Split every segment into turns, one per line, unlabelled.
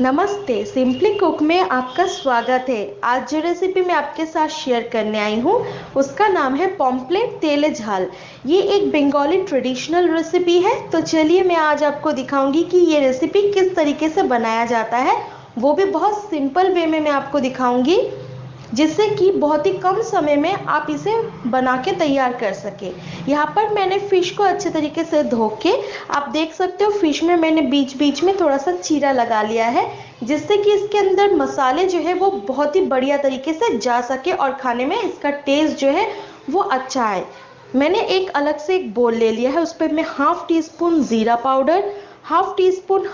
नमस्ते simply cook में आपका स्वागत है। आज जो रेसिपी मैं आपके साथ शेयर करने आई हूँ, उसका नाम है पॉम्पलेट तेले झाल। ये एक बंगाली ट्रेडिशनल रेसिपी है तो चलिए मैं आज आपको दिखाऊँगी कि ये रेसिपी किस तरीके से बनाया जाता है। वो भी बहुत सिंपल वे में मैं आपको दिखाऊँगी। जिससे कि बहुत ही कम समय में आप इसे बना के तैयार कर सके। यहाँ पर मैंने फ़िश को अच्छे तरीके से धो के, आप देख सकते हो फ़िश में मैंने बीच बीच में थोड़ा सा चीरा लगा लिया है, जिससे कि इसके अंदर मसाले जो है वो बहुत ही बढ़िया तरीके से जा सके और खाने में इसका टेस्ट जो है वो अच्छा है मैंने एक अलग से एक बोल ले लिया है, उस पर मैं हाफ़ टी स्पून ज़ीरा पाउडर हाफ़ टी स्पून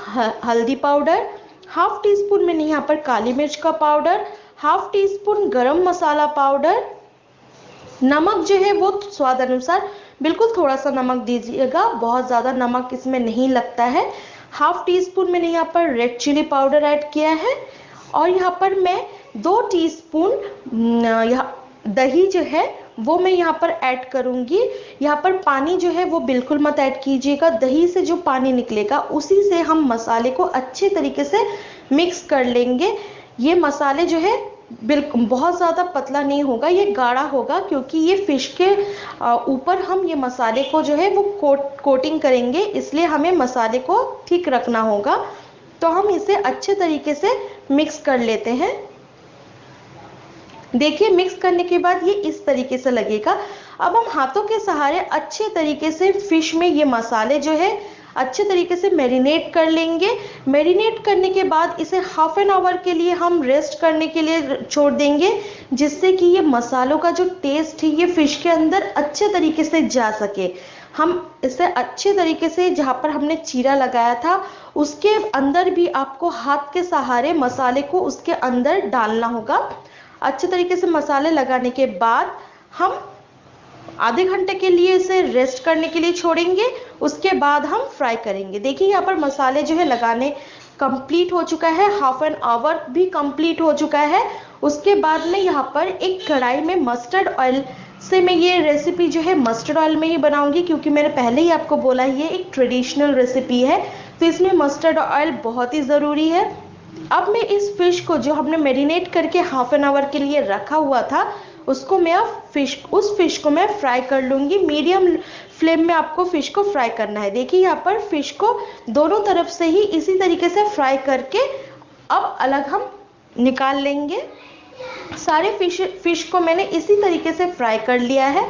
हल्दी पाउडर हाफ़ टी स्पून मैंने यहाँ पर काली मिर्च का पाउडर हाफ़ टी स्पून गरम मसाला पाउडर, नमक जो है वो स्वाद अनुसार, बिल्कुल थोड़ा सा नमक दीजिएगा, बहुत ज़्यादा नमक इसमें नहीं लगता है। हाफ़ टी स्पून मैंने यहाँ पर रेड चिली पाउडर ऐड किया है और यहाँ पर मैं दो टीस्पून यहाँ, दही जो है वो मैं यहाँ पर ऐड करूँगी। यहाँ पर पानी जो है वो बिल्कुल मत ऐड कीजिएगा, दही से जो पानी निकलेगा उसी से हम मसाले को अच्छे तरीके से मिक्स कर लेंगे। ये मसाले जो है बिल्कुल बहुत ज़्यादा पतला नहीं होगा, ये गाढ़ा होगा, क्योंकि ये फ़िश के ऊपर हम ये मसाले को जो है वो कोट कोटिंग करेंगे, इसलिए हमें मसाले को ठीक रखना होगा। तो हम इसे अच्छे तरीके से मिक्स कर लेते हैं। देखिए मिक्स करने के बाद ये इस तरीके से लगेगा। अब हम हाथों के सहारे अच्छे तरीके से फ़िश में ये मसाले जो है अच्छे तरीके से मैरिनेट कर लेंगे। मैरिनेट करने के बाद इसे हाफ़ एन आवर के लिए हम रेस्ट करने के लिए छोड़ देंगे, जिससे कि ये मसालों का जो टेस्ट है, ये फ़िश के अंदर अच्छे तरीके से जा सके। हम इसे अच्छे तरीके से जहाँ पर हमने चीरा लगाया था, उसके अंदर भी आपको हाथ के सहारे मसाले को उसके अंदर डालना होगा। अच्छे तरीके से मसाले लगाने के बाद हम आधे घंटे के लिए इसे रेस्ट करने के लिए छोड़ेंगे। उसके बाद हम फ्राई करेंगे। देखिए, यहाँ पर मसाले जो है लगाने कंप्लीट हो चुका है हाफ़ एन आवर भी कंप्लीट हो चुका है। उसके बाद में यहाँ पर एक कढ़ाई में मस्टर्ड ऑयल से मैं ये रेसिपी जो है मस्टर्ड ऑयल में ही बनाऊँगी, क्योंकि मैंने पहले ही आपको बोला ये एक ट्रेडिशनल रेसिपी है। तो इसमें मस्टर्ड ऑयल बहुत ही ज़रूरी है। अब मैं इस फ़िश को जो हमने मेरिनेट करके हाफ़ एन आवर के लिए रखा हुआ था उसको मैं अब फ़िश उस फ़िश को मैं फ्राई कर लूँगी। मीडियम फ्लेम में आपको फ़िश को फ्राई करना है। देखिए यहाँ पर फ़िश को दोनों तरफ़ से ही इसी तरीके से फ्राई करके अब अलग हम निकाल लेंगे। सारे फ़िश फ़िश को मैंने इसी तरीके से फ्राई कर लिया है।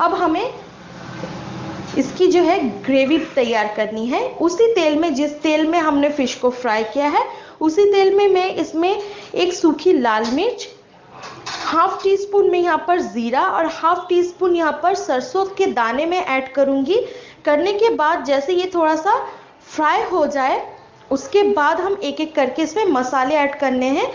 अब हमें इसकी जो है ग्रेवी तैयार करनी है। उसी तेल में, जिस तेल में हमने फ़िश को फ्राई किया है, उसी तेल में मैं इसमें एक सूखी लाल मिर्च हाफ़ टी स्पून में यहाँ पर ज़ीरा और हाफ़ टी स्पून यहाँ पर सरसों के दाने में ऐड करूँगी। करने के बाद जैसे ये थोड़ा सा फ्राई हो जाए, उसके बाद हम एक एक करके इसमें मसाले ऐड करने हैं।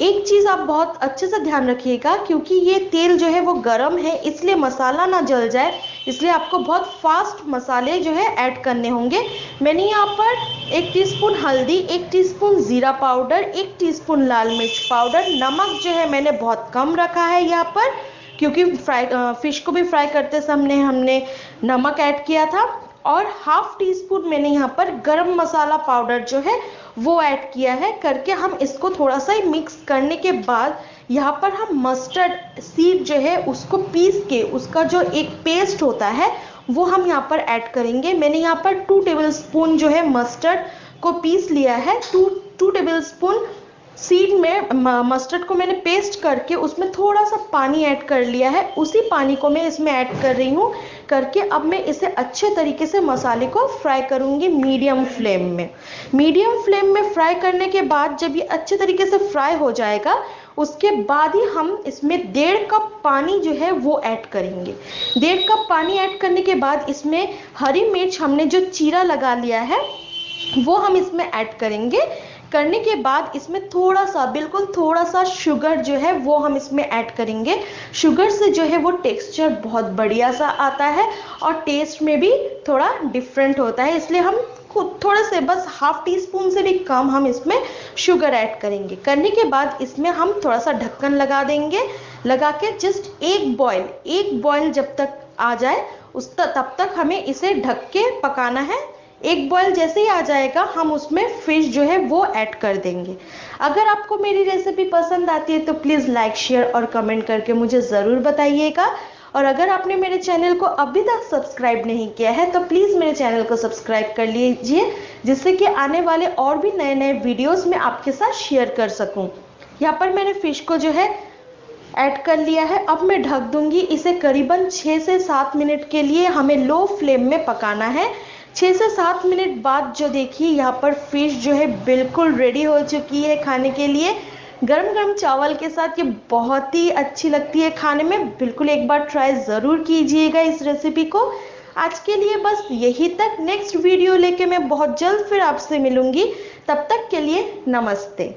एक चीज़ आप बहुत अच्छे से ध्यान रखिएगा, क्योंकि ये तेल जो है वो गर्म है, इसलिए मसाला ना जल जाए। इसलिए आपको बहुत फास्ट मसाले जो है ऐड करने होंगे। मैंने यहाँ पर एक टीस्पून हल्दी, एक टीस्पून ज़ीरा पाउडर एक टीस्पून लाल मिर्च पाउडर नमक जो है मैंने बहुत कम रखा है यहाँ पर, क्योंकि फ्राई फ़िश को भी फ्राई करते समय हमने नमक ऐड किया था। और हाफ़ टी स्पून मैंने यहाँ पर गरम मसाला पाउडर जो है वो ऐड किया है करके हम इसको थोड़ा सा मिक्स करने के बाद यहाँ पर हम मस्टर्ड सीड जो है, उसको पीस के, उसका जो एक पेस्ट होता है, वो हम यहाँ पर ऐड करेंगे। मैंने यहाँ पर टू टेबल स्पून जो है मस्टर्ड को पीस लिया है। Two two tablespoon seed में मस्टर्ड को मैंने पेस्ट करके उसमें थोड़ा सा पानी ऐड कर लिया है। उसी पानी को मैं इसमें ऐड कर रही हूँ करके अब मैं इसे अच्छे तरीके से मसाले को फ्राई करूँगी मीडियम फ्लेम में। मीडियम फ्लेम में फ्राई करने के बाद जब ये अच्छे तरीके से फ्राई हो जाएगा, उसके बाद ही हम इसमें डेढ़ कप पानी जो है वो ऐड करेंगे। डेढ़ कप पानी ऐड करने के बाद इसमें हरी मिर्च हमने जो चीरा लगा लिया है, वो हम इसमें ऐड करेंगे। करने के बाद इसमें थोड़ा सा, बिल्कुल थोड़ा सा शुगर जो है वो हम इसमें ऐड करेंगे। शुगर से जो है वो टेक्सचर बहुत बढ़िया सा आता है और टेस्ट में भी थोड़ा डिफरेंट होता है। इसलिए हम थोड़े से, बस हाफ़ टी स्पून से भी कम हम इसमें शुगर ऐड करेंगे। करने के बाद इसमें हम थोड़ा सा ढक्कन लगा देंगे। लगा के जस्ट एक बॉयल एक बॉयल जब तक आ जाए, उस तब तक हमें इसे ढक के पकाना है। एक बॉयल जैसे ही आ जाएगा, हम उसमें फ़िश जो है वो ऐड कर देंगे। अगर आपको मेरी रेसिपी पसंद आती है तो प्लीज़ लाइक शेयर और कमेंट करके मुझे ज़रूर बताइएगा। और अगर आपने मेरे चैनल को अभी तक सब्सक्राइब नहीं किया है तो प्लीज़ मेरे चैनल को सब्सक्राइब कर लीजिए, जिससे कि आने वाले और भी नए नए वीडियोस में आपके साथ शेयर कर सकूँ। यहाँ पर मैंने फ़िश को जो है ऐड कर लिया है। अब मैं ढक दूँगी। इसे करीबन छः से सात मिनट के लिए हमें लो फ्लेम में पकाना है। छः से सात मिनट बाद जो देखिए यहाँ पर फ़िश जो है बिल्कुल रेडी हो चुकी है खाने के लिए। गरम गरम चावल के साथ ये बहुत ही अच्छी लगती है खाने में। बिल्कुल एक बार ट्राई ज़रूर कीजिएगा इस रेसिपी को। आज के लिए बस यही तक। नेक्स्ट वीडियो लेके मैं बहुत जल्द फिर आपसे मिलूँगी। तब तक के लिए नमस्ते।